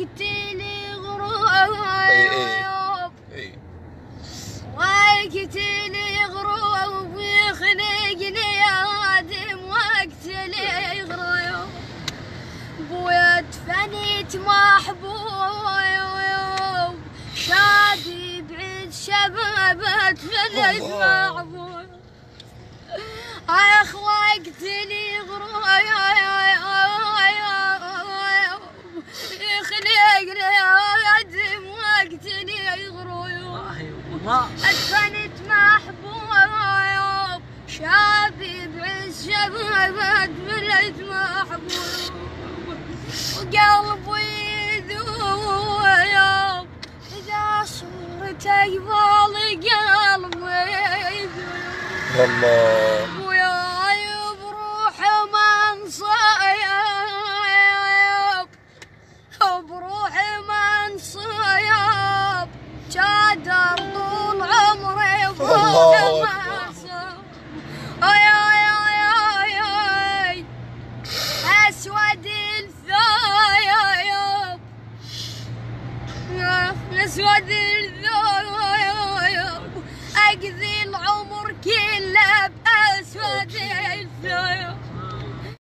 ويقتلي إي إي. غروب اي ويقتلي غروب ويخلقني آدم واقتلي غروب بويا تفنيت محبوب. شادي بعيد شبابه تفنيت ما أدفنت محبوب شابي بعز شباب أدفنت محبوب. وقلبي يذوب إذا صورتك بالي قلبي يذوب. والله. أسود الثوب اقضي العمر كله بأسود الثوب